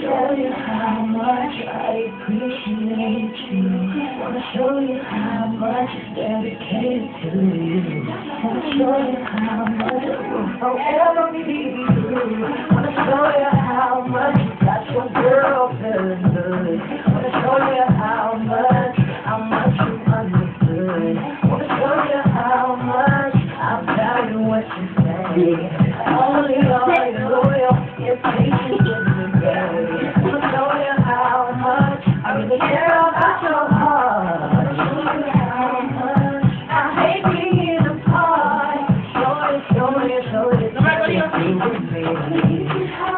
show you how much I appreciate you. Wanna show you how much is dedicated to you. Wanna show you how much I will forever be you. Thank you.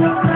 Thank you.